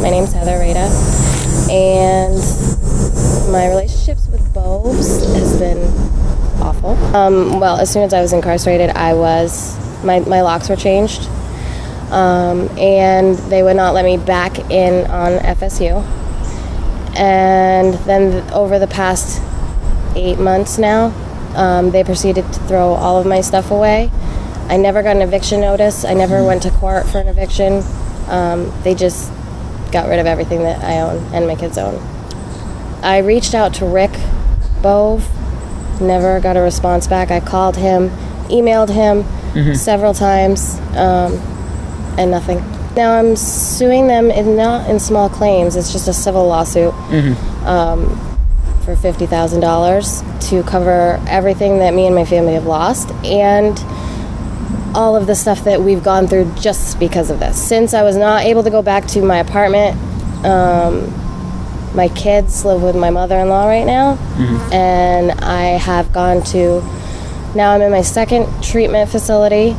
my name's Heather Rayta, and my relationships with Boves has been awful. Um, well, as soon as I was incarcerated, I was my my locks were changed, um, and they would not let me back in on FSU. And then over the past eight months now, um, they proceeded to throw all of my stuff away. I never got an eviction notice. I never went to court for an eviction. Um, they just got rid of everything that I own and my kids own. I reached out to Rick Bove, never got a response back. I called him, emailed him several times, um, and nothing. Now I'm suing them in not in small claims. It's just a civil lawsuit um, for fifty thousand dollars to cover everything that me and my family have lost and all of the stuff that we've gone through just because of this. Since I was not able to go back to my apartment, um, my kids live with my mother-in-law right now, and I have gone to. Now I'm in my second treatment facility,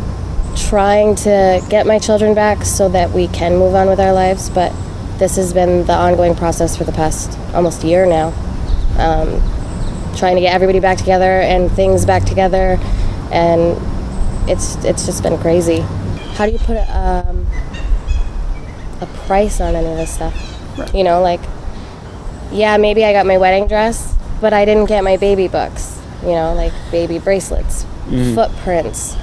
trying to get my children back so that we can move on with our lives. But this has been the ongoing process for the past almost year now. Um, trying to get everybody back together and things back together, and it's it's just been crazy. How do you put a, um, a price on any of this stuff? You know, like yeah, maybe I got my wedding dress, but I didn't get my baby books. You know, like baby bracelets, footprints,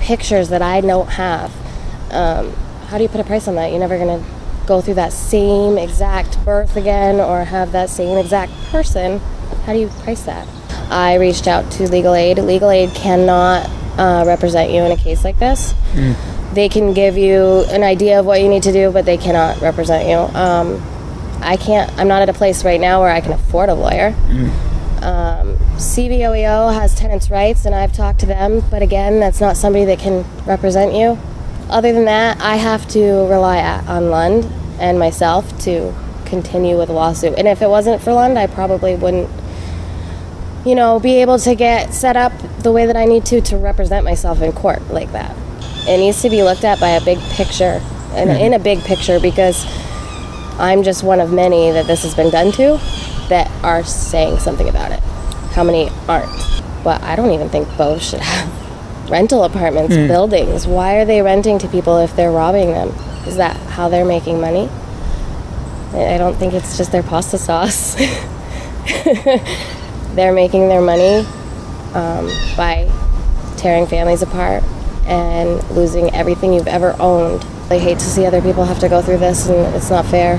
pictures that I don't have. Um, how do you put a price on that? You're never gonna go through that same exact birth again or have that same exact person. How do you price that? I reached out to legal aid. Legal aid cannot uh, represent you in a case like this. They can give you an idea of what you need to do, but they cannot represent you. Um, I can't. I'm not at a place right now where I can afford a lawyer. Um, CVOEO has tenants' rights, and I've talked to them, but again, that's not somebody that can represent you. Other than that, I have to rely a- on Lund and myself to continue with the lawsuit. And if it wasn't for Lund, I probably wouldn't, you know, be able to get set up the way that I need to to represent myself in court like that. It needs to be looked at by a big picture, and in a big picture, because I'm just one of many that this has been done to that are saying something about it. How many aren't? But I don't even think Boves should have rental apartments, hmm. buildings. Why are they renting to people if they're robbing them? Is that how they're making money? I I don't think it's just their pasta sauce. they're making their money um, by tearing families apart and losing everything you've ever owned. I hate to see other people have to go through this, and it's not fair.